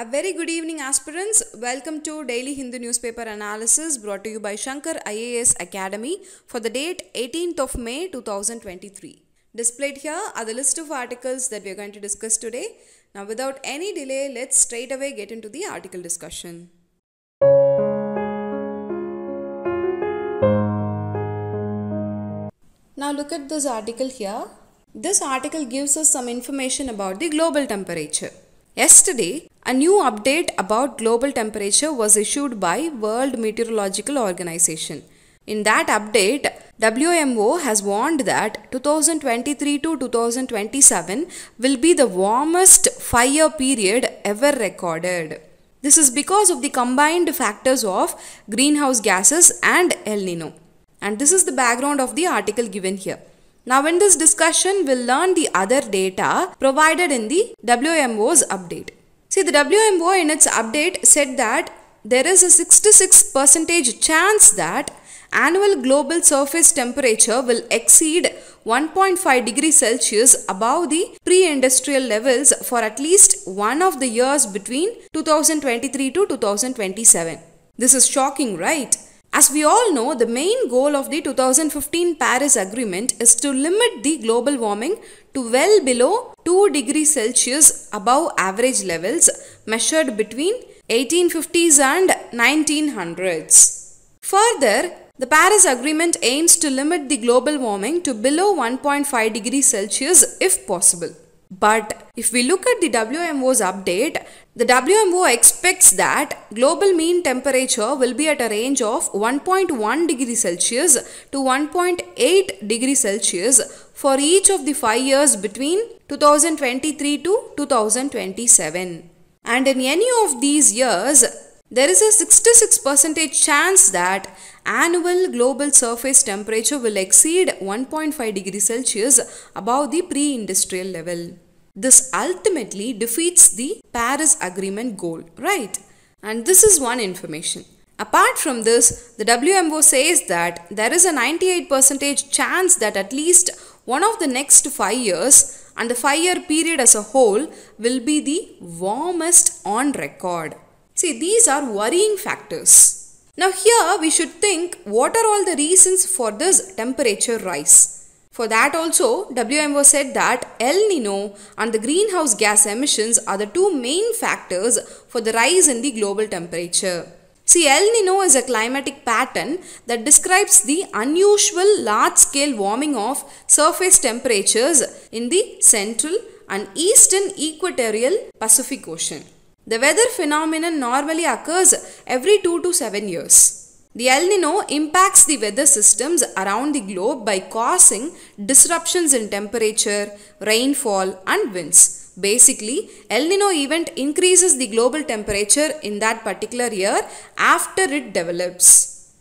A very good evening, aspirants. Welcome to Daily Hindu Newspaper Analysis brought to you by Shankar IAS Academy for the date 18th of May 2023. Displayed here are the list of articles that we are going to discuss today. Now, without any delay, let's straight away get into the article discussion. Now, look at this article here. This article gives us some information about the global temperature. Yesterday, a new update about global temperature was issued by World Meteorological Organization. In that update, WMO has warned that 2023 to 2027 will be the warmest 5-year period ever recorded. This is because of the combined factors of greenhouse gases and El Nino. And this is the background of the article given here. Now, in this discussion, we'll learn the other data provided in the WMO's update. See, the WMO in its update said that there is a 66 percentage chance that annual global surface temperature will exceed 1.5 degrees Celsius above the pre-industrial levels for at least one of the years between 2023 to 2027. This is shocking, right? As we all know, the main goal of the 2015 Paris Agreement is to limit the global warming to well below 2 degrees Celsius above average levels measured between 1850s and 1900s. Further, the Paris Agreement aims to limit the global warming to below 1.5 degrees Celsius if possible. But if we look at the WMO's update, the WMO expects that global mean temperature will be at a range of 1.1 degrees Celsius to 1.8 degrees Celsius for each of the 5 years between 2023 to 2027. And in any of these years, there is a 66% chance that annual global surface temperature will exceed 1.5 degrees Celsius above the pre-industrial level. This ultimately defeats the Paris Agreement goal, right? And this is one information. Apart from this, the WMO says that there is a 98% chance that at least one of the next 5 years and the 5 year period as a whole will be the warmest on record. See, these are worrying factors. Now, here we should think what are all the reasons for this temperature rise? For that also, WMO said that El Nino and the greenhouse gas emissions are the two main factors for the rise in the global temperature. See, El Nino is a climatic pattern that describes the unusual large scale warming of surface temperatures in the central and eastern equatorial Pacific Ocean. The weather phenomenon normally occurs every 2 to 7 years. The El Nino impacts the weather systems around the globe by causing disruptions in temperature, rainfall, and winds. Basically, El Nino event increases the global temperature in that particular year after it develops.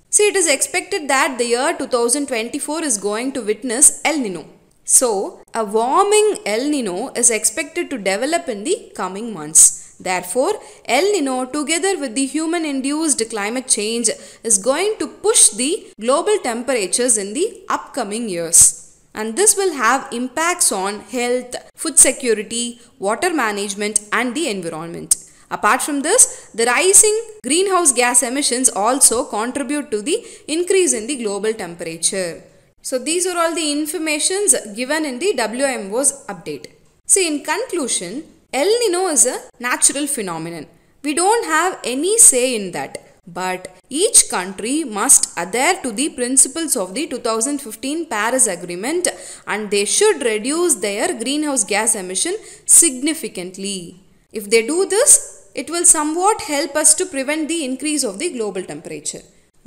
See, it is expected that the year 2024 is going to witness El Nino. So, a warming El Nino is expected to develop in the coming months. Therefore, El Nino together with the human induced climate change is going to push the global temperatures in the upcoming years. And this will have impacts on health, food security, water management and the environment. Apart from this, the rising greenhouse gas emissions also contribute to the increase in the global temperature. So these are all the informations given in the WMO's update. See in conclusion, El Nino is a natural phenomenon. We don't have any say in that. But each country must adhere to the principles of the 2015 Paris Agreement and they should reduce their greenhouse gas emission significantly. If they do this, it will somewhat help us to prevent the increase of the global temperature.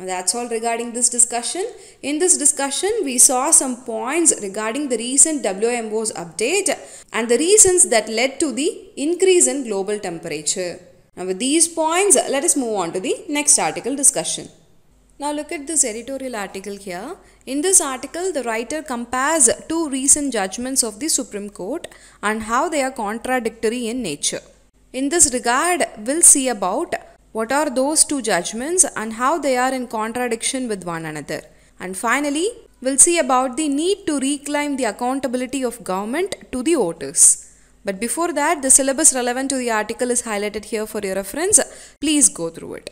That's all regarding this discussion. In this discussion, we saw some points regarding the recent WMO's update and the reasons that led to the increase in global temperature. Now with these points, let us move on to the next article discussion. Now look at this editorial article here. In this article, the writer compares two recent judgments of the Supreme Court and how they are contradictory in nature. In this regard, we'll see about what are those two judgments and how they are in contradiction with one another. And finally, we'll see about the need to reclaim the accountability of government to the voters. But before that, the syllabus relevant to the article is highlighted here for your reference. Please go through it.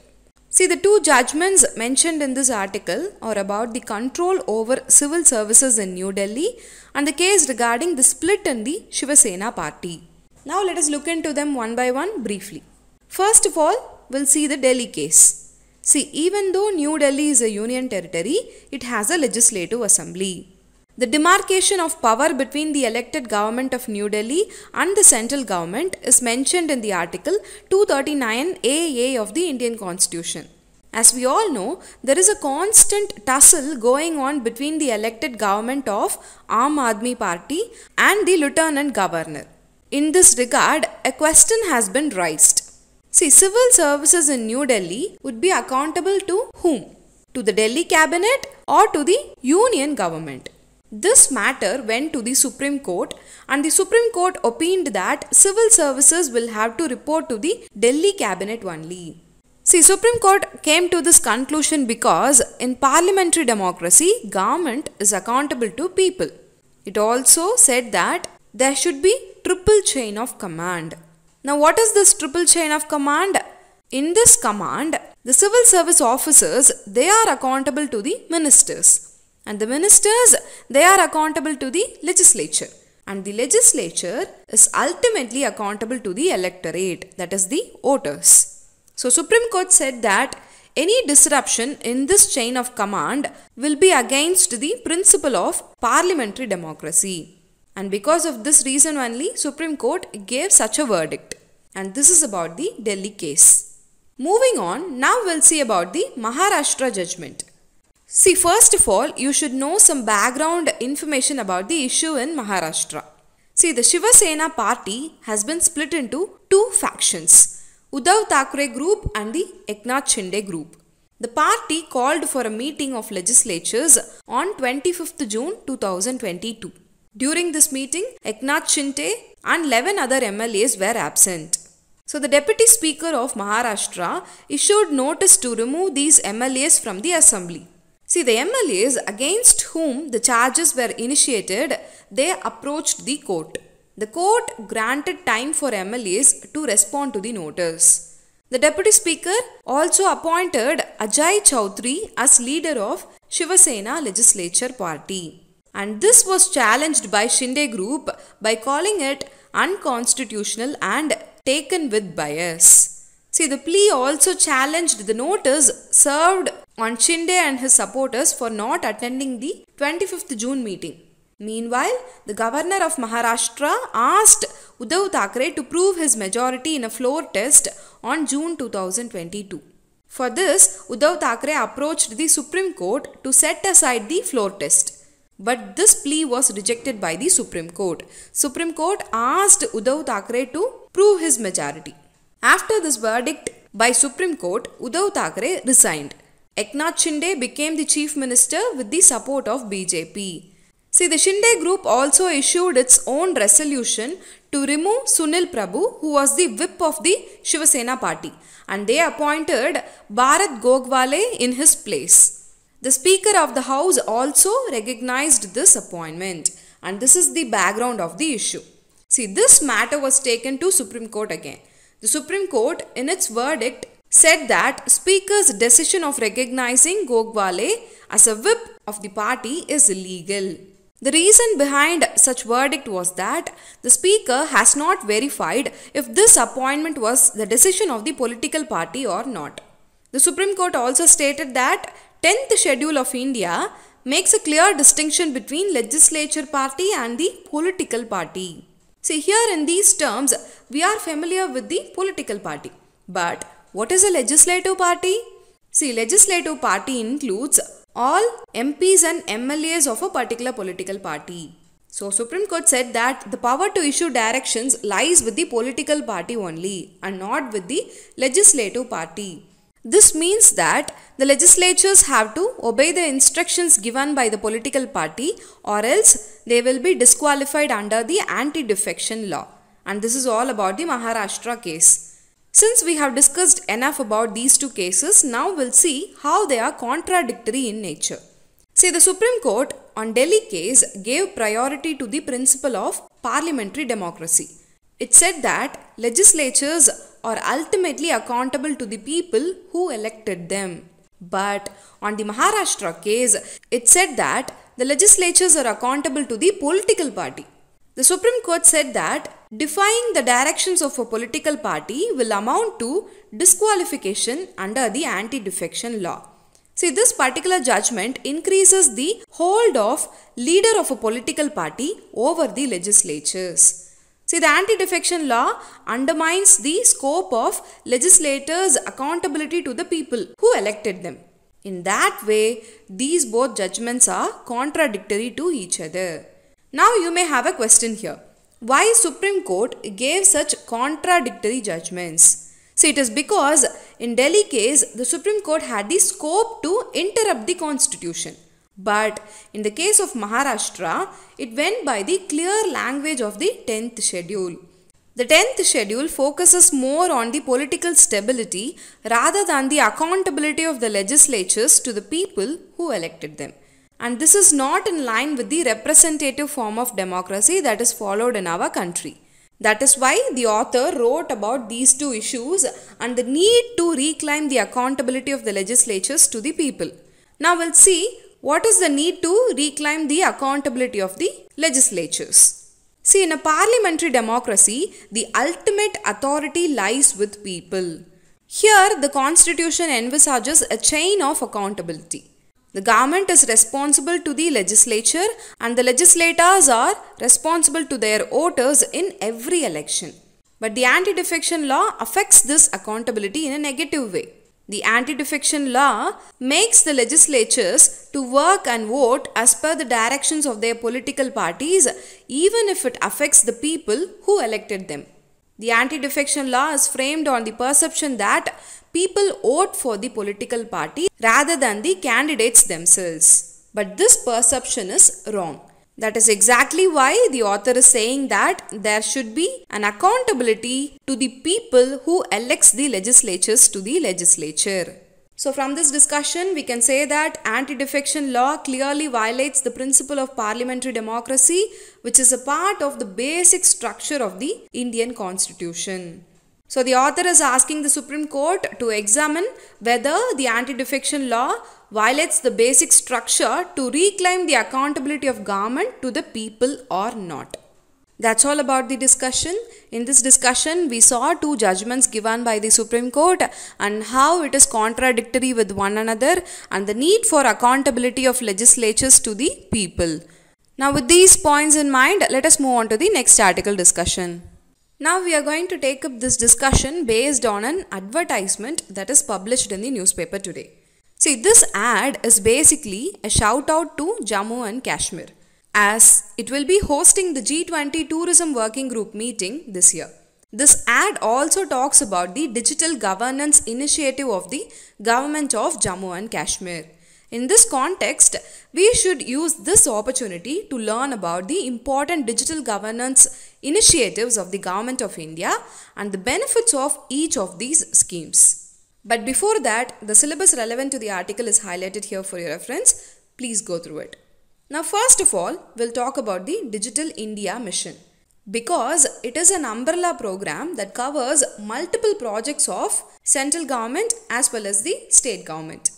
See, the two judgments mentioned in this article are about the control over civil services in New Delhi and the case regarding the split in the Shiva Sena party. Now, let us look into them one by one briefly. First of all, we'll see the Delhi case. See, even though New Delhi is a union territory, it has a legislative assembly. The demarcation of power between the elected government of New Delhi and the central government is mentioned in the article 239AA of the Indian Constitution. As we all know, there is a constant tussle going on between the elected government of Aam Aadmi Party and the lieutenant governor. In this regard, a question has been raised. See, civil services in New Delhi would be accountable to whom? To the Delhi cabinet or to the union government? This matter went to the Supreme Court and the Supreme Court opined that civil services will have to report to the Delhi cabinet only. See, Supreme Court came to this conclusion because in parliamentary democracy, government is accountable to people. It also said that there should be triple chain of command. Now, what is this triple chain of command? In this command, the civil service officers they are accountable to the ministers, and the ministers they are accountable to the legislature, and the legislature is ultimately accountable to the electorate, that is the voters. So, Supreme Court said that any disruption in this chain of command will be against the principle of parliamentary democracy. And because of this reason only, Supreme Court gave such a verdict. And this is about the Delhi case. Moving on, now we'll see about the Maharashtra judgment. See, first of all, you should know some background information about the issue in Maharashtra. See, the Shiva Sena party has been split into two factions Uddhav Thackeray group and the Eknath Shinde group. The party called for a meeting of legislatures on 25th June 2022. During this meeting, Eknath Shinde and 11 other MLAs were absent. So the Deputy Speaker of Maharashtra issued notice to remove these MLAs from the assembly. See, the MLAs against whom the charges were initiated, they approached the court. The court granted time for MLAs to respond to the notice. The Deputy Speaker also appointed Ajay Chaudhary as leader of Shiva Sena Legislature Party. And this was challenged by Shinde Group by calling it unconstitutional and taken with bias. See, the plea also challenged the notice served on Shinde and his supporters for not attending the 25th June meeting. Meanwhile, the governor of Maharashtra asked Uddhav Thackeray to prove his majority in a floor test on June 2022. For this, Uddhav Thackeray approached the Supreme Court to set aside the floor test. But this plea was rejected by the Supreme Court. Supreme Court asked Uddhav Thackeray to prove his majority. After this verdict by Supreme Court, Uddhav Thackeray resigned. Eknath Shinde became the chief minister with the support of BJP. See, the Shinde group also issued its own resolution to remove Sunil Prabhu, who was the whip of the Shiva Sena party, and they appointed Bharat Gogawale in his place. The Speaker of the House also recognized this appointment, and this is the background of the issue. See, this matter was taken to Supreme Court again. The Supreme Court, in its verdict, said that Speaker's decision of recognizing Gogawale as a whip of the party is illegal. The reason behind such verdict was that the speaker has not verified if this appointment was the decision of the political party or not. The Supreme Court also stated that 10th schedule of India makes a clear distinction between legislature party and the political party. See here in these terms we are familiar with the political party. But what is a legislative party? See legislative party includes all MPs and MLAs of a particular political party. So Supreme Court said that the power to issue directions lies with the political party only and not with the legislative party. This means that the legislatures have to obey the instructions given by the political party or else they will be disqualified under the anti-defection law. And this is all about the Maharashtra case. Since we have discussed enough about these two cases, now we'll see how they are contradictory in nature. See, the Supreme Court on Delhi case gave priority to the principle of parliamentary democracy. It said that legislatures are ultimately accountable to the people who elected them. But on the Maharashtra case, it said that the legislatures are accountable to the political party. The Supreme Court said that defying the directions of a political party will amount to disqualification under the anti defection law. See, this particular judgment increases the hold of leader of a political party over the legislatures. See, the anti defection law undermines the scope of legislators' accountability to the people who elected them. In that way, these both judgments are contradictory to each other. Now, you may have a question here. Why Supreme Court gave such contradictory judgments? See, it is because in Delhi case, the Supreme Court had the scope to interrupt the constitution. But in the case of Maharashtra, it went by the clear language of the 10th schedule. The 10th schedule focuses more on the political stability rather than the accountability of the legislatures to the people who elected them. And this is not in line with the representative form of democracy that is followed in our country. That is why the author wrote about these two issues and the need to reclaim the accountability of the legislatures to the people. Now we'll see what is the need to reclaim the accountability of the legislatures. See, in a parliamentary democracy, the ultimate authority lies with people. Here, the constitution envisages a chain of accountability. The government is responsible to the legislature and the legislators are responsible to their voters in every election. But the anti defection law affects this accountability in a negative way. The anti defection law makes the legislatures to work and vote as per the directions of their political parties, even if it affects the people who elected them. The anti defection law is framed on the perception that people vote for the political party rather than the candidates themselves. But this perception is wrong. That is exactly why the author is saying that there should be an accountability to the people who elects the legislatures to the legislature. So from this discussion we can say that anti-defection law clearly violates the principle of parliamentary democracy which is a part of the basic structure of the Indian constitution. So the author is asking the Supreme Court to examine whether the anti-defection law violates the basic structure to reclaim the accountability of government to the people or not. That's all about the discussion. In this discussion, we saw two judgments given by the Supreme Court and how it is contradictory with one another and the need for accountability of legislatures to the people. Now, with these points in mind, let us move on to the next article discussion. Now, we are going to take up this discussion based on an advertisement that is published in the newspaper today. See, this ad is basically a shout out to Jammu and Kashmir as it will be hosting the G20 Tourism Working Group meeting this year. This ad also talks about the digital governance initiative of the government of Jammu and Kashmir. In this context, we should use this opportunity to learn about the important digital governance initiatives of the Government of India and the benefits of each of these schemes. But before that, the syllabus relevant to the article is highlighted here for your reference. Please go through it. Now, first of all, we'll talk about the Digital India Mission because it is an umbrella program that covers multiple projects of central government as well as the state government.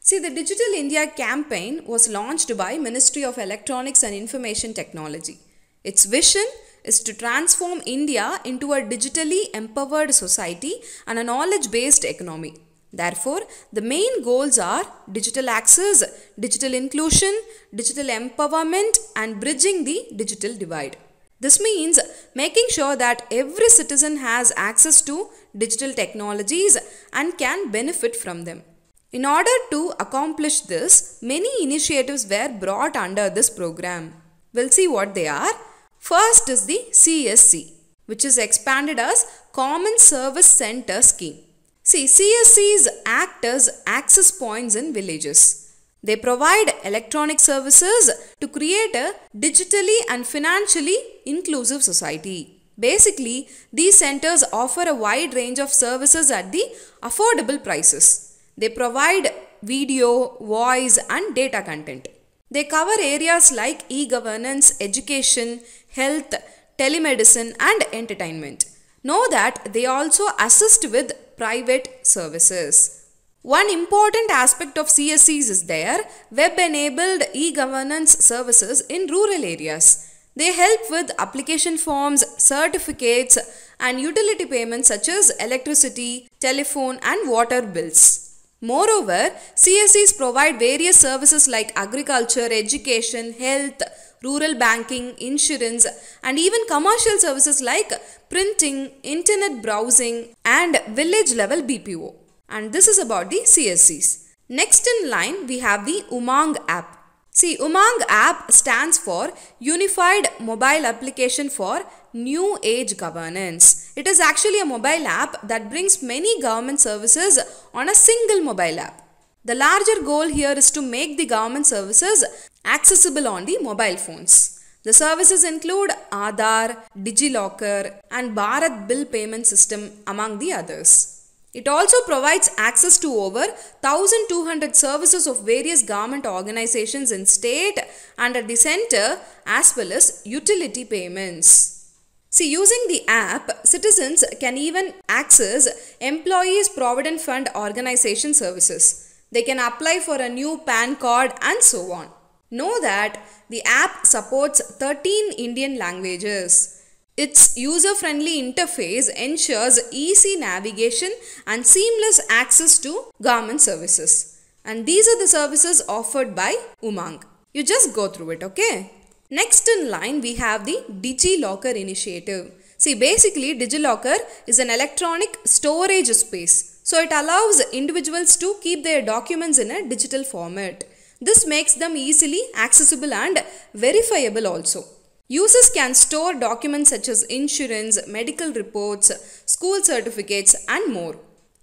See, the Digital India campaign was launched by Ministry of Electronics and Information Technology. Its vision is to transform India into a digitally empowered society and a knowledge-based economy. Therefore, the main goals are digital access, digital inclusion, digital empowerment and bridging the digital divide. This means making sure that every citizen has access to digital technologies and can benefit from them. In order to accomplish this, many initiatives were brought under this program. We'll see what they are. First is the CSC, which is expanded as Common Service Center Scheme. See, CSCs act as access points in villages. They provide electronic services to create a digitally and financially inclusive society. Basically, these centers offer a wide range of services at the affordable prices. They provide video, voice, and data content. They cover areas like e governance, education, health, telemedicine, and entertainment. Know that they also assist with private services. One important aspect of CSCs is their web enabled e governance services in rural areas. They help with application forms, certificates, and utility payments such as electricity, telephone, and water bills. Moreover, CSCs provide various services like agriculture, education, health, rural banking, insurance, and even commercial services like printing, internet browsing, and village level BPO. And this is about the CSCs. Next in line, we have the Umang app. See, Umang app stands for Unified Mobile Application for New Age Governance. It is actually a mobile app that brings many government services on a single mobile app. The larger goal here is to make the government services accessible on the mobile phones. The services include Aadhaar, DigiLocker, and Bharat Bill Payment System, among the others. It also provides access to over 1200 services of various government organizations in state and at the center as well as utility payments. See, using the app, citizens can even access Employees Provident Fund Organization services. They can apply for a new PAN card and so on. Know that the app supports 13 Indian languages. Its user-friendly interface ensures easy navigation and seamless access to government services. And these are the services offered by Umang. You just go through it, okay? Next in line, we have the DigiLocker initiative. See, basically, DigiLocker is an electronic storage space. So, it allows individuals to keep their documents in a digital format. This makes them easily accessible and verifiable also. Users can store documents such as insurance, medical reports, school certificates, and more.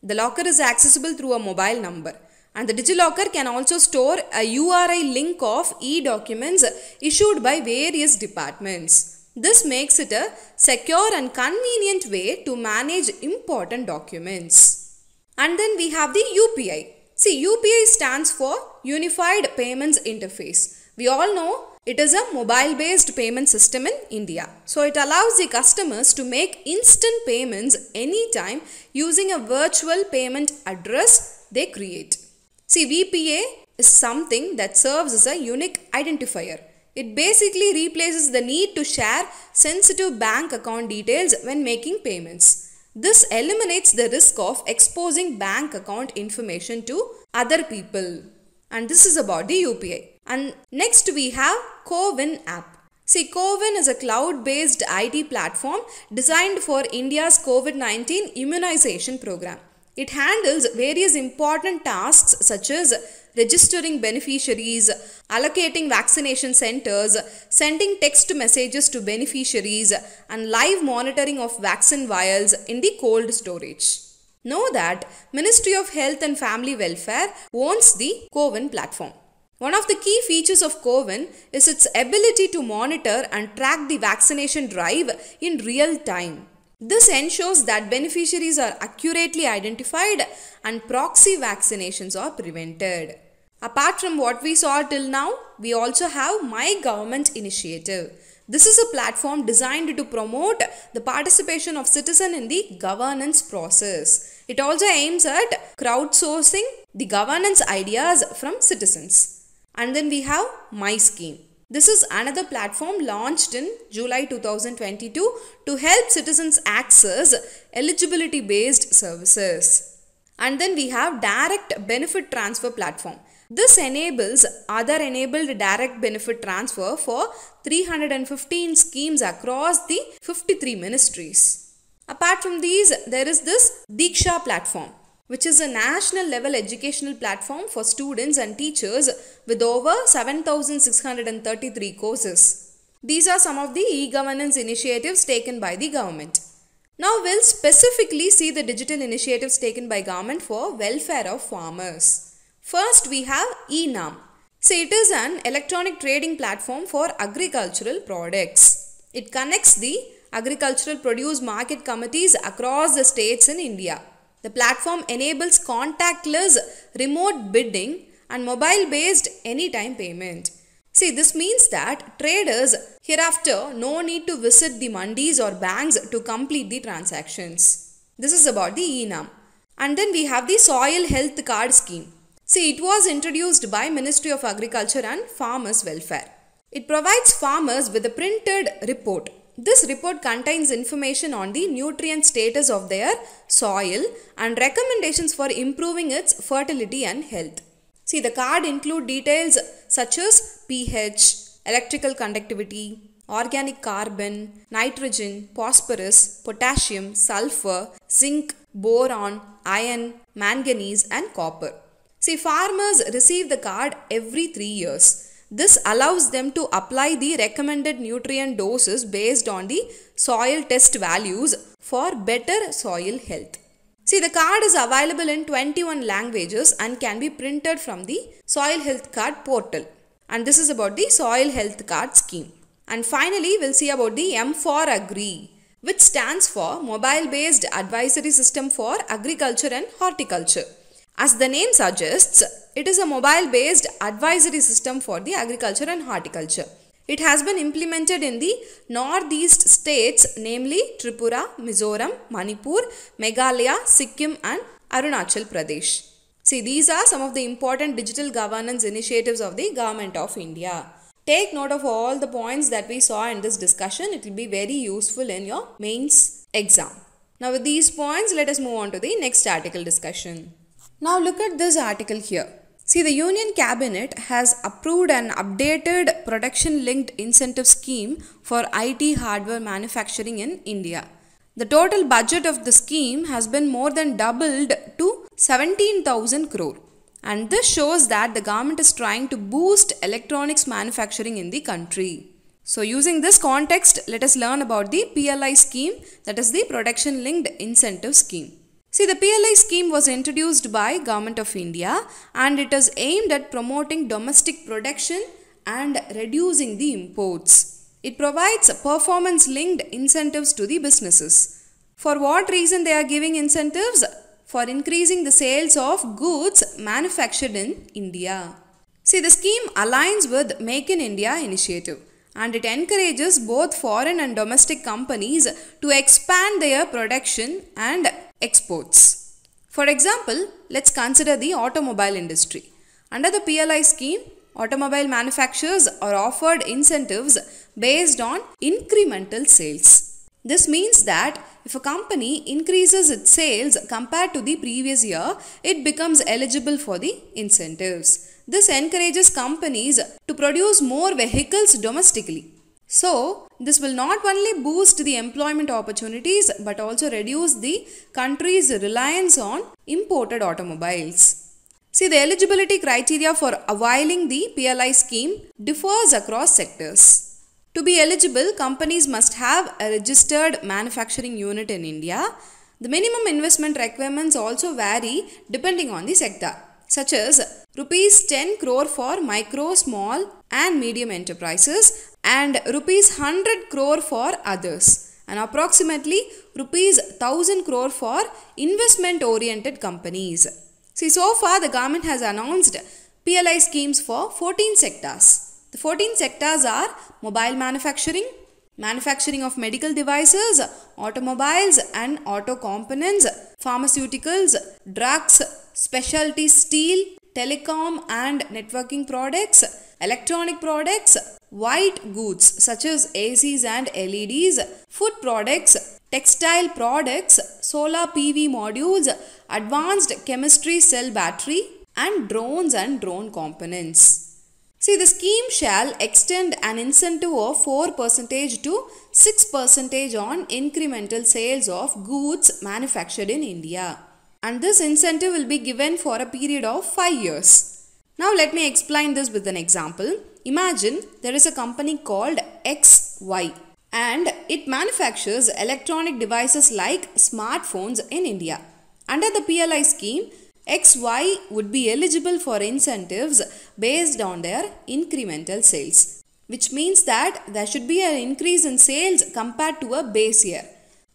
The locker is accessible through a mobile number. And the DigiLocker can also store a URI link of e-documents issued by various departments. This makes it a secure and convenient way to manage important documents. And then we have the UPI. See, UPI stands for Unified Payments Interface. We all know it is a mobile based payment system in India. So it allows the customers to make instant payments anytime using a virtual payment address they create. See, VPA is something that serves as a unique identifier. It basically replaces the need to share sensitive bank account details when making payments. This eliminates the risk of exposing bank account information to other people. And this is about the UPI. And next we have CoWIN app. See, CoWIN is a cloud-based IT platform designed for India's COVID-19 immunization program. It handles various important tasks such as registering beneficiaries, allocating vaccination centers, sending text messages to beneficiaries, and live monitoring of vaccine vials in the cold storage. Know that Ministry of Health and Family Welfare owns the CoWIN platform. One of the key features of CoWIN is its ability to monitor and track the vaccination drive in real time. This ensures that beneficiaries are accurately identified and proxy vaccinations are prevented. Apart from what we saw till now, we also have My Government Initiative. This is a platform designed to promote the participation of citizen in the governance process. It also aims at crowdsourcing the governance ideas from citizens. And then we have My Scheme. This is another platform launched in July 2022 to help citizens access eligibility based services. And then we have Direct Benefit Transfer Platform. This enables Aadhaar enabled direct benefit transfer for 315 schemes across the 53 ministries. Apart from these, there is this Diksha platform which is a national level educational platform for students and teachers with over 7633 courses. These are some of the e-governance initiatives taken by the government. Now we'll specifically see the digital initiatives taken by government for welfare of farmers. First we have eNAM. So it is an electronic trading platform for agricultural products. It connects the agricultural produce market committees across the states in India. The platform enables contactless remote bidding and mobile based anytime payment. See, this means that traders hereafter no need to visit the mandis or banks to complete the transactions. This is about the ENAM. And then we have the soil health card scheme. See, it was introduced by Ministry of Agriculture and Farmers Welfare. It provides farmers with a printed report. This report contains information on the nutrient status of their soil and recommendations for improving its fertility and health. See, the card include details such as pH, electrical conductivity, organic carbon, nitrogen, phosphorus, potassium, sulfur, zinc, boron, iron, manganese and copper. See, farmers receive the card every 3 years. This allows them to apply the recommended nutrient doses based on the soil test values for better soil health. See, the card is available in 21 languages and can be printed from the Soil Health Card portal. And this is about the Soil Health Card scheme. And finally, we'll see about the M4 Agri, which stands for Mobile Based Advisory System for Agriculture and Horticulture. As the name suggests, it is a mobile based advisory system for the agriculture and horticulture. It has been implemented in the northeast states namely Tripura, Mizoram, Manipur, Meghalaya, Sikkim and Arunachal Pradesh. See, these are some of the important digital governance initiatives of the Government of India. Take note of all the points that we saw in this discussion. It will be very useful in your mains exam. Now with these points, let us move on to the next article discussion. Now look at this article here. See, the Union Cabinet has approved an updated production linked incentive scheme for IT hardware manufacturing in India. The total budget of the scheme has been more than doubled to 17,000 crore. And this shows that the government is trying to boost electronics manufacturing in the country. So using this context, let us learn about the PLI scheme that is the production linked incentive scheme. See, the PLI scheme was introduced by Government of India and it is aimed at promoting domestic production and reducing the imports. It provides performance linked incentives to the businesses. For what reason they are giving incentives? For increasing the sales of goods manufactured in India. See, the scheme aligns with Make in India initiative and it encourages both foreign and domestic companies to expand their production and exports. For example, let's consider the automobile industry. Under the PLI scheme, automobile manufacturers are offered incentives based on incremental sales. This means that if a company increases its sales compared to the previous year, it becomes eligible for the incentives. This encourages companies to produce more vehicles domestically. So, this will not only boost the employment opportunities but also reduce the country's reliance on imported automobiles. See, the eligibility criteria for availing the PLI scheme differs across sectors. To be eligible, companies must have a registered manufacturing unit in India. The minimum investment requirements also vary depending on the sector, such as rupees 10 crore for micro, small and medium enterprises and rupees 100 crore for others and approximately rupees 1000 crore for investment oriented companies. See, so far the government has announced PLI schemes for 14 sectors. The 14 sectors are mobile manufacturing, manufacturing of medical devices, automobiles and auto components, pharmaceuticals, drugs, specialty steel, telecom and networking products, electronic products, white goods such as ACs and LEDs, food products, textile products, solar PV modules, advanced chemistry cell battery, and drones and drone components. See, the scheme shall extend an incentive of 4% to 6% on incremental sales of goods manufactured in India. And this incentive will be given for a period of 5 years. Now, let me explain this with an example. Imagine there is a company called XY and it manufactures electronic devices like smartphones in India. Under the PLI scheme, XY would be eligible for incentives based on their incremental sales, which means that there should be an increase in sales compared to a base year.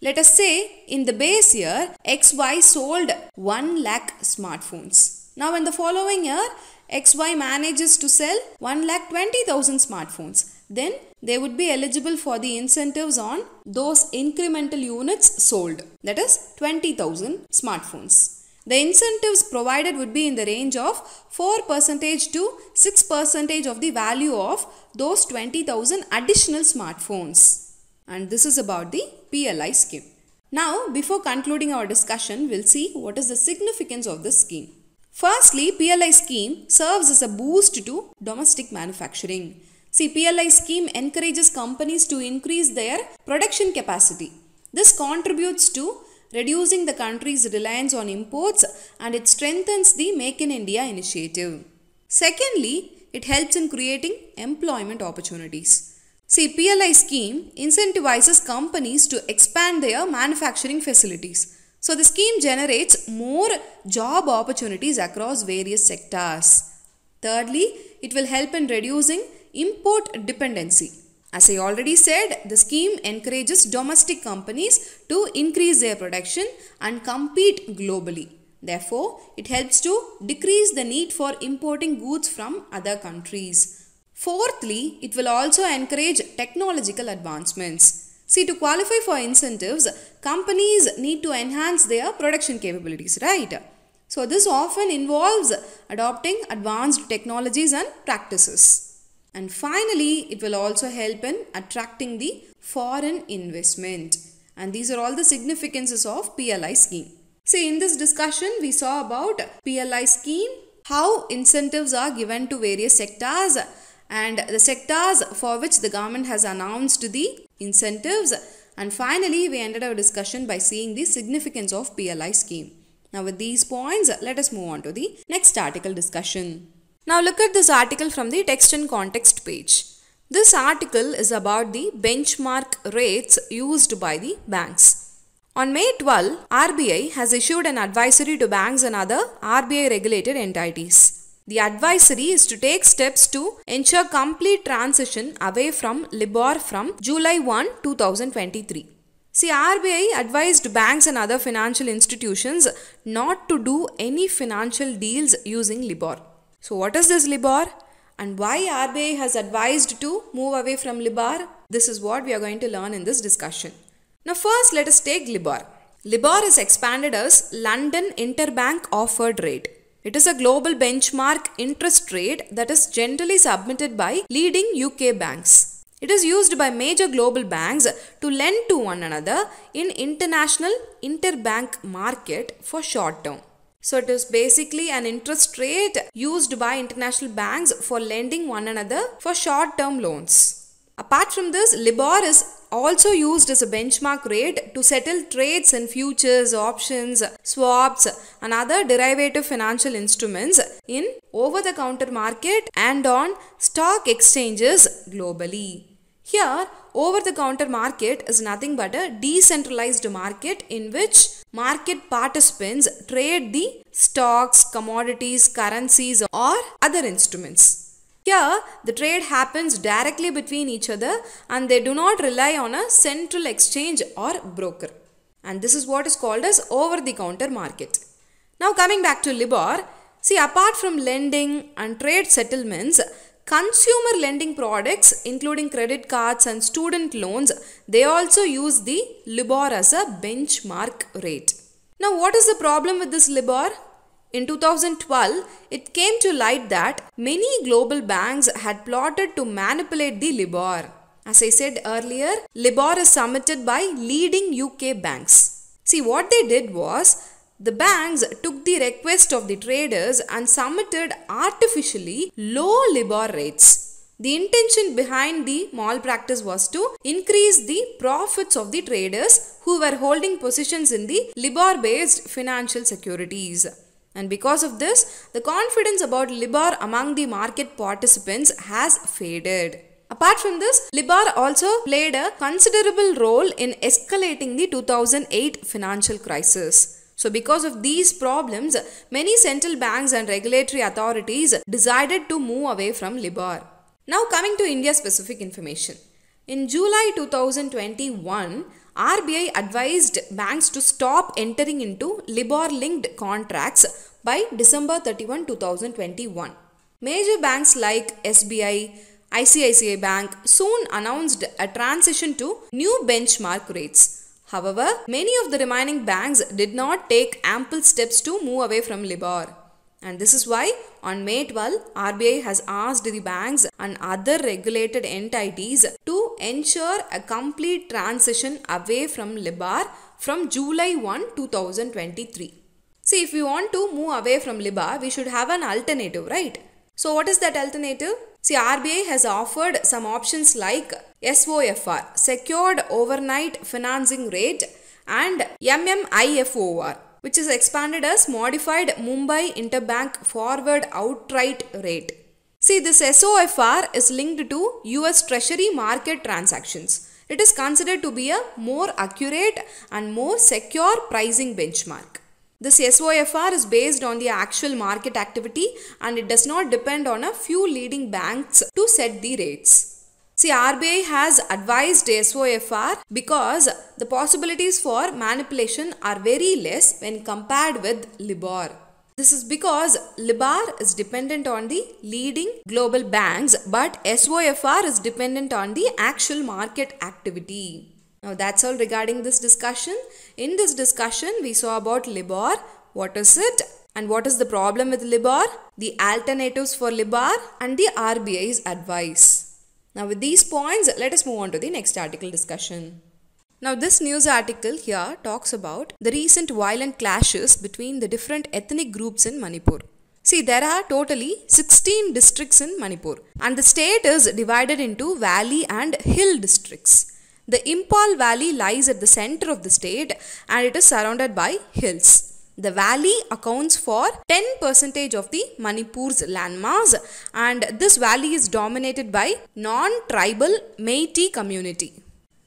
Let us say in the base year, XY sold 1 lakh smartphones. Now in the following year, XY manages to sell 1,20,000 smartphones, then they would be eligible for the incentives on those incremental units sold, that is 20,000 smartphones. The incentives provided would be in the range of 4% to 6% of the value of those 20,000 additional smartphones. And this is about the PLI scheme. Now, before concluding our discussion, we'll see what is the significance of this scheme. Firstly, PLI scheme serves as a boost to domestic manufacturing. See, PLI scheme encourages companies to increase their production capacity. This contributes to reducing the country's reliance on imports and it strengthens the Make in India initiative. Secondly, it helps in creating employment opportunities. See, PLI scheme incentivizes companies to expand their manufacturing facilities. So, the scheme generates more job opportunities across various sectors. Thirdly, it will help in reducing import dependency. As I already said, the scheme encourages domestic companies to increase their production and compete globally. Therefore, it helps to decrease the need for importing goods from other countries. Fourthly, it will also encourage technological advancements. See, to qualify for incentives, companies need to enhance their production capabilities, right? So, this often involves adopting advanced technologies and practices. And finally, it will also help in attracting the foreign investment. And these are all the significances of PLI scheme. See, in this discussion, we saw about PLI scheme, how incentives are given to various sectors and the sectors for which the government has announced the incentives. And finally, we ended our discussion by seeing the significance of PLI scheme. Now, with these points, let us move on to the next article discussion. Now look at this article from the text and context page. This article is about the benchmark rates used by the banks. On May 12, RBI has issued an advisory to banks and other RBI regulated entities. The advisory is to take steps to ensure complete transition away from LIBOR from July 1, 2023. See, RBI advised banks and other financial institutions not to do any financial deals using LIBOR. So what is this LIBOR and why RBI has advised to move away from LIBOR? This is what we are going to learn in this discussion. Now first let us take LIBOR. LIBOR is expanded as London Interbank Offered Rate. It is a global benchmark interest rate that is generally submitted by leading UK banks. It is used by major global banks to lend to one another in international interbank market for short term. So it is basically an interest rate used by international banks for lending one another for short term loans. Apart from this, LIBOR is also used as a benchmark rate to settle trades in futures, options, swaps and other derivative financial instruments in over the counter market and on stock exchanges globally. Here, over the counter market is nothing but a decentralized market in which market participants trade the stocks, commodities, currencies, or other instruments. Here, the trade happens directly between each other and they do not rely on a central exchange or broker. And this is what is called as over the counter market. Now, coming back to LIBOR, see, apart from lending and trade settlements, Consumer lending products including credit cards and student loans, they also use the LIBOR as a benchmark rate. Now what is the problem with this LIBOR? In 2012, it came to light that many global banks had plotted to manipulate the LIBOR. As I said earlier, LIBOR is submitted by leading UK banks. See what they did was the banks took the request of the traders and submitted artificially low LIBOR rates. The intention behind the malpractice was to increase the profits of the traders who were holding positions in the LIBOR based financial securities. And because of this, the confidence about LIBOR among the market participants has faded. Apart from this, LIBOR also played a considerable role in escalating the 2008 financial crisis. So because of these problems, many central banks and regulatory authorities decided to move away from LIBOR. Now coming to India specific information. In July 2021, RBI advised banks to stop entering into LIBOR linked contracts by December 31, 2021. Major banks like SBI, ICICI Bank soon announced a transition to new benchmark rates. However, many of the remaining banks did not take ample steps to move away from LIBOR. And this is why on May 12, RBI has asked the banks and other regulated entities to ensure a complete transition away from LIBOR from July 1, 2023. See, if we want to move away from LIBOR, we should have an alternative, right? So, what is that alternative? See, RBI has offered some options like SOFR, Secured Overnight Financing Rate, and MMIFOR which is expanded as Modified Mumbai Interbank Forward Outright Rate. See, this SOFR is linked to US Treasury market transactions. It is considered to be a more accurate and more secure pricing benchmark. This SOFR is based on the actual market activity and it does not depend on a few leading banks to set the rates. See, RBI has advised SOFR because the possibilities for manipulation are very less when compared with LIBOR. This is because LIBOR is dependent on the leading global banks but SOFR is dependent on the actual market activity. Now that's all regarding this discussion. In this discussion we saw about LIBOR, what is it and what is the problem with LIBOR, the alternatives for LIBOR and the RBI's advice. Now with these points, let us move on to the next article discussion. Now this news article here talks about the recent violent clashes between the different ethnic groups in Manipur. See, there are totally 16 districts in Manipur and the state is divided into valley and hill districts. The Imphal Valley lies at the center of the state and it is surrounded by hills. The valley accounts for 10% of the Manipur's landmass and this valley is dominated by non-tribal Meitei community.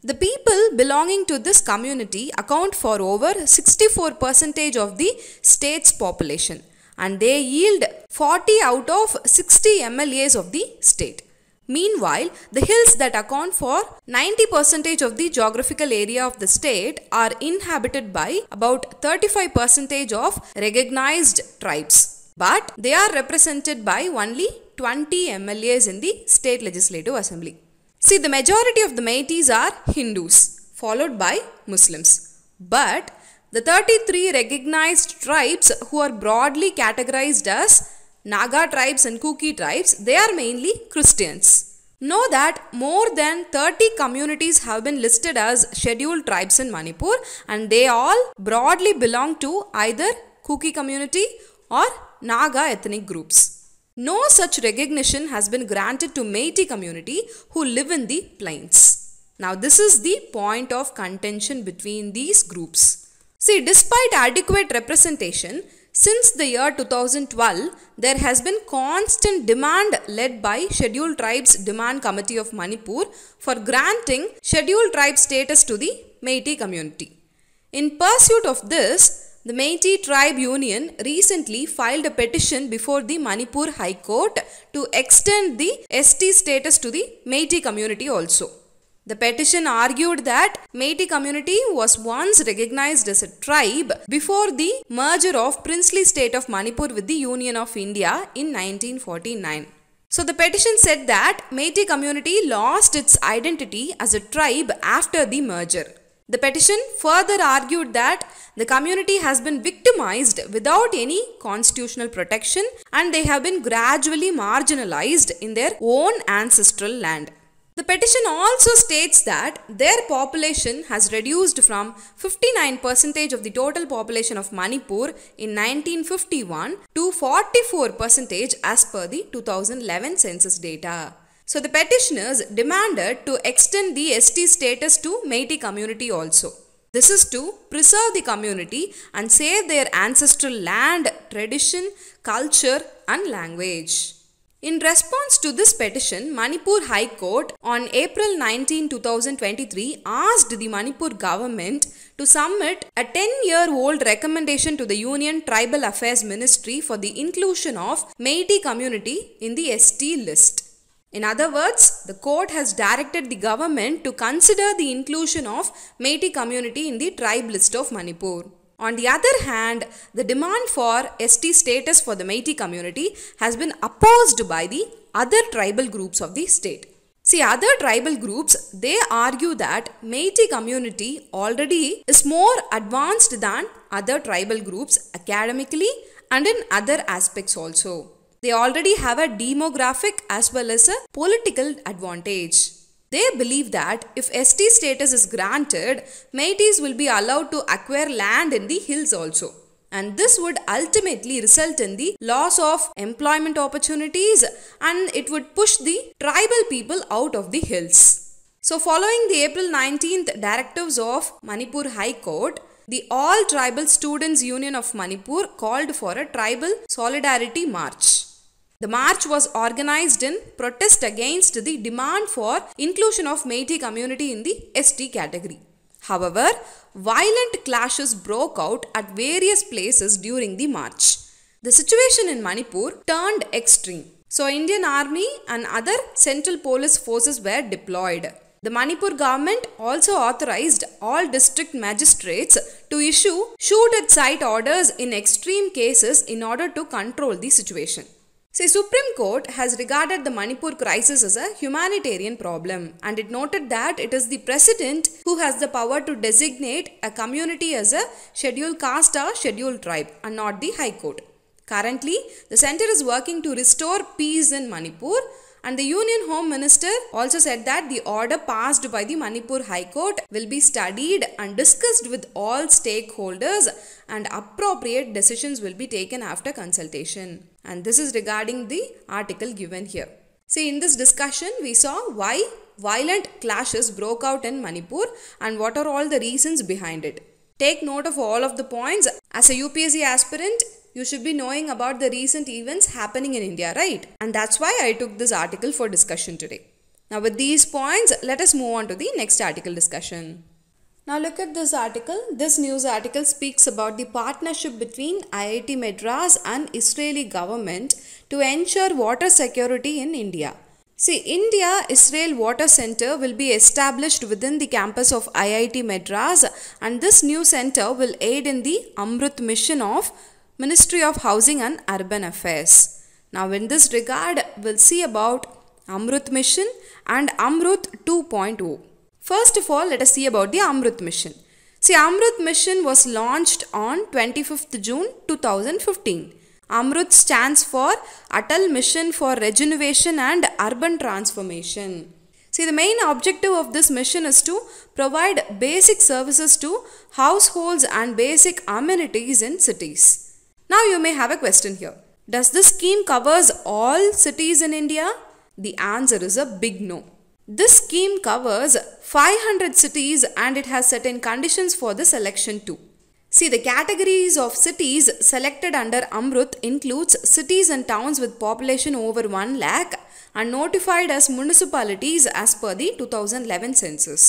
The people belonging to this community account for over 64% of the state's population and they yield 40 out of 60 MLAs of the state. Meanwhile, the hills that account for 90% of the geographical area of the state are inhabited by about 35% of recognized tribes. But they are represented by only 20 MLAs in the state legislative assembly. See, the majority of the Meiteis are Hindus, followed by Muslims. But the 33 recognized tribes who are broadly categorized as Naga tribes and Kuki tribes, they are mainly Christians. Know that more than 30 communities have been listed as scheduled tribes in Manipur and they all broadly belong to either Kuki community or Naga ethnic groups. No such recognition has been granted to Meitei community who live in the plains. Now this is the point of contention between these groups. See, despite adequate representation, since the year 2012, there has been constant demand led by Scheduled Tribes Demand Committee of Manipur for granting Scheduled Tribe status to the Meitei community. In pursuit of this, the Meitei Tribe Union recently filed a petition before the Manipur High Court to extend the ST status to the Meitei community also. The petition argued that Meitei community was once recognized as a tribe before the merger of princely state of Manipur with the Union of India in 1949. So the petition said that Meitei community lost its identity as a tribe after the merger. The petition further argued that the community has been victimized without any constitutional protection and they have been gradually marginalized in their own ancestral land. The petition also states that their population has reduced from 59% of the total population of Manipur in 1951 to 44% as per the 2011 census data. So the petitioners demanded to extend the ST status to Meitei community also. This is to preserve the community and save their ancestral land, tradition, culture and language. In response to this petition, Manipur High Court on April 19, 2023 asked the Manipur government to submit a 10-year-old recommendation to the Union Tribal Affairs Ministry for the inclusion of Meitei community in the ST list. In other words, the court has directed the government to consider the inclusion of Meitei community in the tribe list of Manipur. On the other hand, the demand for ST status for the Meitei community has been opposed by the other tribal groups of the state. See, other tribal groups, they argue that Meitei community already is more advanced than other tribal groups academically and in other aspects also. They already have a demographic as well as a political advantage. They believe that if ST status is granted, Meiteis will be allowed to acquire land in the hills also and this would ultimately result in the loss of employment opportunities and it would push the tribal people out of the hills. So following the April 19th directives of Manipur High Court, the All Tribal Students Union of Manipur called for a tribal solidarity march. The march was organized in protest against the demand for inclusion of Meitei community in the ST category. However, violent clashes broke out at various places during the march. The situation in Manipur turned extreme. So, Indian Army and other central police forces were deployed. The Manipur government also authorized all district magistrates to issue shoot at sight orders in extreme cases in order to control the situation. See, Supreme Court has regarded the Manipur crisis as a humanitarian problem and it noted that it is the president who has the power to designate a community as a scheduled caste or scheduled tribe and not the High Court. Currently, the center is working to restore peace in Manipur and the Union Home Minister also said that the order passed by the Manipur High Court will be studied and discussed with all stakeholders and appropriate decisions will be taken after consultation. And this is regarding the article given here. See, in this discussion, we saw why violent clashes broke out in Manipur and what are all the reasons behind it. Take note of all of the points. As a UPSC aspirant, you should be knowing about the recent events happening in India, right? And that's why I took this article for discussion today. Now, with these points, let us move on to the next article discussion. Now, look at this article. This news article speaks about the partnership between IIT Madras and Israeli government to ensure water security in India. See, India Israel Water Center will be established within the campus of IIT Madras and this new center will aid in the Amrut mission of Ministry of Housing and Urban Affairs. Now in this regard, we'll see about Amrut mission and Amrut 2.0. First of all, let us see about the Amrut mission. See, Amrut mission was launched on 25th June 2015. Amrut stands for Atal Mission for Regeneration and Urban Transformation. See, the main objective of this mission is to provide basic services to households and basic amenities in cities. Now you may have a question here. Does this scheme covers all cities in India? The answer is a big no. This scheme covers 500 cities and it has certain conditions for the selection too. See, the categories of cities selected under Amrut includes cities and towns with population over 1 lakh and notified as municipalities as per the 2011 census.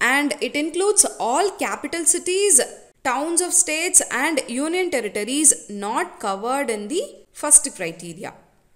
And it includes all capital cities, towns of states and union territories not covered in the first criteria.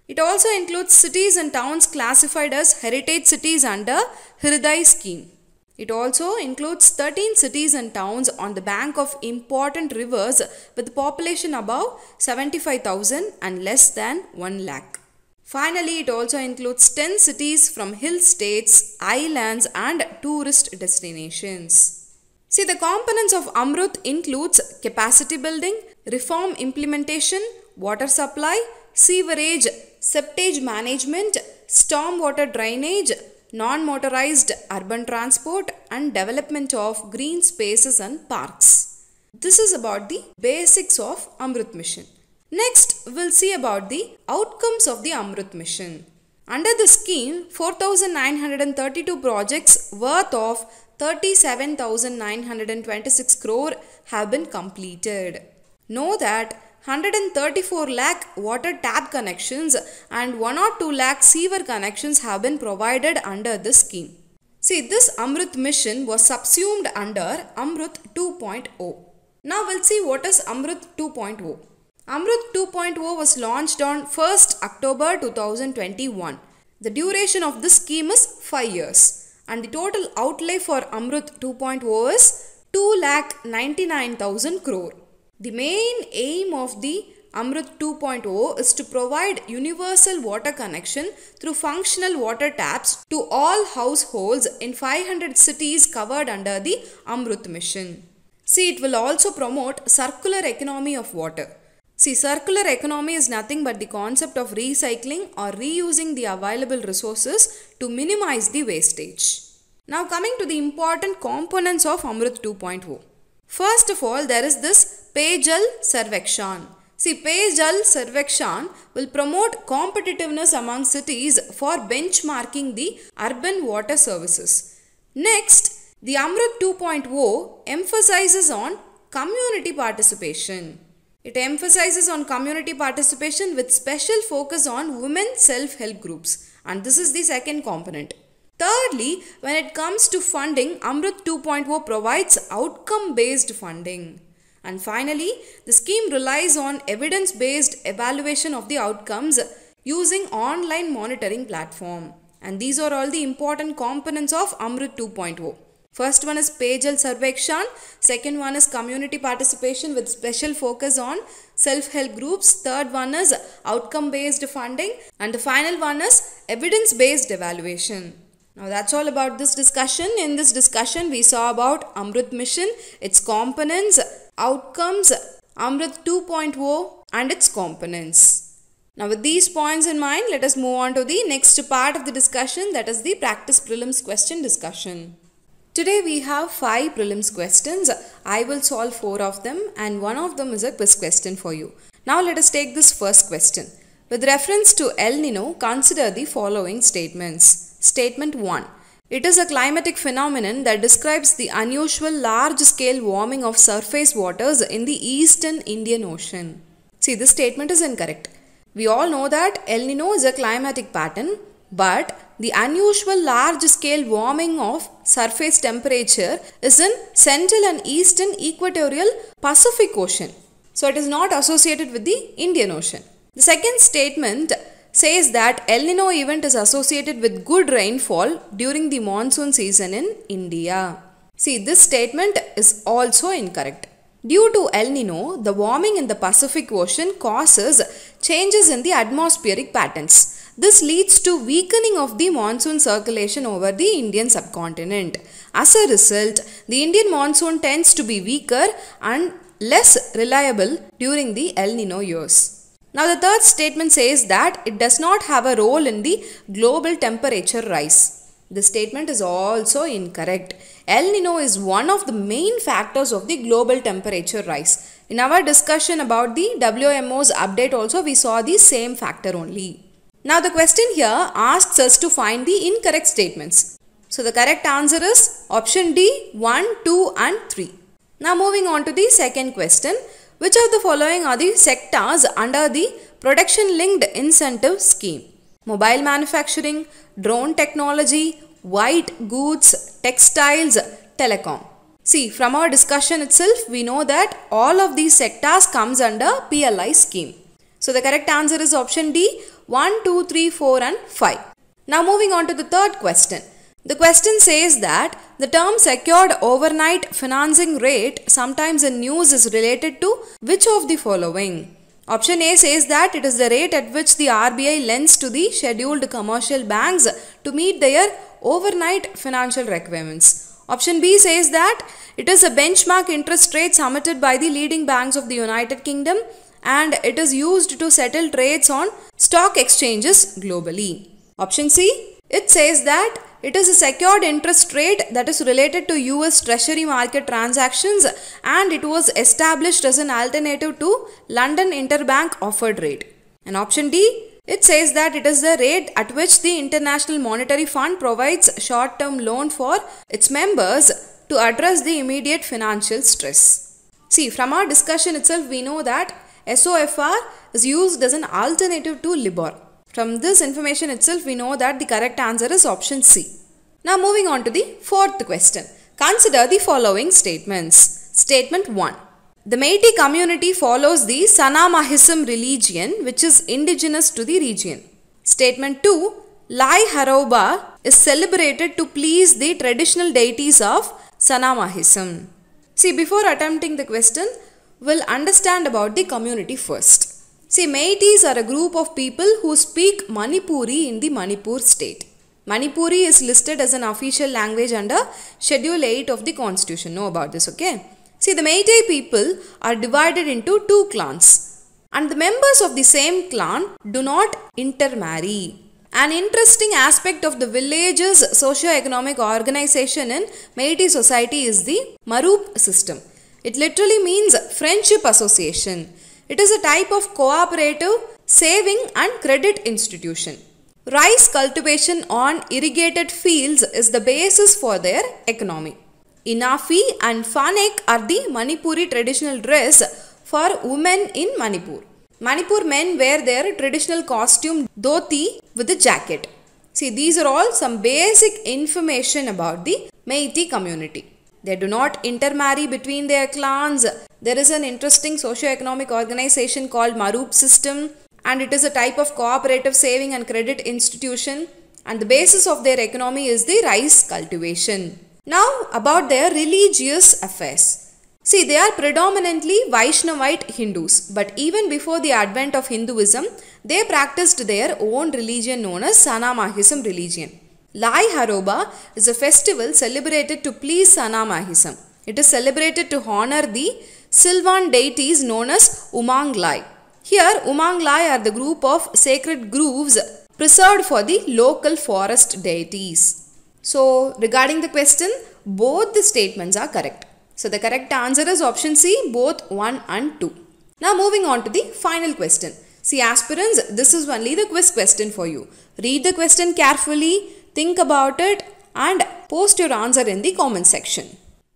It also includes cities and towns classified as heritage cities under Hriday scheme. It also includes 13 cities and towns on the bank of important rivers with population above 75,000 and less than 1 lakh. Finally, it also includes 10 cities from hill states, islands and tourist destinations. See, the components of Amrut includes capacity building, reform implementation, water supply, sewerage, septage management, stormwater drainage, non-motorized urban transport and development of green spaces and parks. This is about the basics of Amrut mission. Next, we'll see about the outcomes of the Amrut mission. Under the scheme, 4,932 projects worth of 37,926 crore have been completed. Know that 134 lakh water tap connections and 1 or 2 lakh sewer connections have been provided under this scheme. See, this Amrut mission was subsumed under Amrut 2.0. Now we'll see what is Amrut 2.0. Amrut 2.0 was launched on 1st October 2021. The duration of this scheme is 5 years and the total outlay for Amrut 2.0 is 2 lakh 99,000 crore. The main aim of the Amrut 2.0 is to provide universal water connection through functional water taps to all households in 500 cities covered under the Amrut mission. See, it will also promote circular economy of water. See, circular economy is nothing but the concept of recycling or reusing the available resources to minimize the wastage. Now, coming to the important components of Amrut 2.0. First of all, there is this Payjal Sarvekshan. See, Payjal Sarvekshan will promote competitiveness among cities for benchmarking the urban water services. Next, the Amrut 2.0 emphasizes on community participation. It emphasizes on community participation with special focus on women self-help groups and this is the second component. Thirdly, when it comes to funding, Amrut 2.0 provides outcome based funding. And finally, the scheme relies on evidence based evaluation of the outcomes using online monitoring platform. And these are all the important components of Amrut 2.0. First one is Payjal Sarvekshan, second one is community participation with special focus on self-help groups, third one is outcome based funding and the final one is evidence based evaluation. Now that's all about this discussion. In this discussion we saw about Amrut mission, its components, outcomes, Amrut 2.0 and its components. Now with these points in mind, let us move on to the next part of the discussion that is the practice prelims question discussion. Today we have 5 prelims questions. I will solve 4 of them and one of them is a quiz question for you. Now let us take this first question. With reference to El Nino, consider the following statements. Statement 1. It is a climatic phenomenon that describes the unusual large scale warming of surface waters in the eastern Indian Ocean. See, this statement is incorrect. We all know that El Nino is a climatic pattern, but the unusual large scale warming of surface temperature is in central and eastern equatorial Pacific Ocean. So it is not associated with the Indian Ocean. The second statement says that El Nino event is associated with good rainfall during the monsoon season in India. See, this statement is also incorrect. Due to El Nino, the warming in the Pacific Ocean causes changes in the atmospheric patterns. This leads to weakening of the monsoon circulation over the Indian subcontinent. As a result, the Indian monsoon tends to be weaker and less reliable during the El Nino years. Now the third statement says that it does not have a role in the global temperature rise. The statement is also incorrect. El Nino is one of the main factors of the global temperature rise. In our discussion about the WMO's update also we saw the same factor only. Now the question here asks us to find the incorrect statements. So the correct answer is option D 1, 2 and 3. Now moving on to the second question. Which of the following are the sectors under the Production Linked Incentive Scheme? Mobile manufacturing, drone technology, white goods, textiles, telecom. See, from our discussion itself, we know that all of these sectors comes under PLI scheme. So the correct answer is option D, 1, 2, 3, 4 and 5. Now moving on to the third question. The question says that the term secured overnight financing rate sometimes in news is related to which of the following? Option A says that it is the rate at which the RBI lends to the scheduled commercial banks to meet their overnight financial requirements. Option B says that it is a benchmark interest rate submitted by the leading banks of the United Kingdom and it is used to settle trades on stock exchanges globally. Option C, it says that it is a secured interest rate that is related to US Treasury market transactions and it was established as an alternative to London Interbank Offered Rate. And option D, it says that it is the rate at which the International Monetary Fund provides short-term loan for its members to address the immediate financial stress. See, from our discussion itself, we know that SOFR is used as an alternative to LIBOR. From this information itself, we know that the correct answer is option C. Now moving on to the fourth question. Consider the following statements. Statement 1. The Meitei community follows the Sanamahism religion which is indigenous to the region. Statement 2. Lai Haraoba is celebrated to please the traditional deities of Sanamahism. See, before attempting the question, we'll understand about the community first. See, Meiteis are a group of people who speak Manipuri in the Manipur state. Manipuri is listed as an official language under Schedule 8 of the Constitution. Know about this, okay? See, the Meitei people are divided into two clans, and the members of the same clan do not intermarry. An interesting aspect of the village's socio-economic organization in Meitei society is the Marup system. It literally means friendship association. It is a type of cooperative saving and credit institution. Rice cultivation on irrigated fields is the basis for their economy. Inafi and phanek are the Manipuri traditional dress for women in Manipur. Manipur men wear their traditional costume dhoti with a jacket. See, these are all some basic information about the Meitei community. They do not intermarry between their clans. There is an interesting socio-economic organization called Marup system and it is a type of cooperative saving and credit institution and the basis of their economy is the rice cultivation. Now about their religious affairs. See, they are predominantly Vaishnavite Hindus, but even before the advent of Hinduism, they practiced their own religion known as Sanamahism religion. Lai Haraoba is a festival celebrated to please Sanamahism. It is celebrated to honor the Sylvan deities known as Umang Lai. Here, Umang Lai are the group of sacred groves preserved for the local forest deities. So, regarding the question, both the statements are correct. So the correct answer is option C, both 1 and 2. Now moving on to the final question. See aspirants, this is only the quiz question for you. Read the question carefully, think about it and post your answer in the comment section.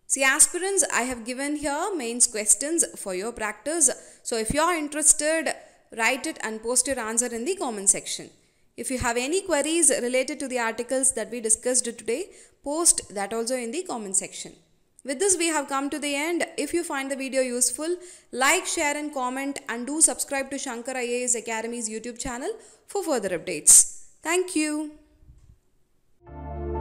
See aspirants, I have given here mains questions for your practice. So if you are interested, write it and post your answer in the comment section. If you have any queries related to the articles that we discussed today, post that also in the comment section. With this we have come to the end. If you find the video useful, like, share and comment and do subscribe to Shankar IAS Academy's YouTube channel for further updates. Thank you. Thank you.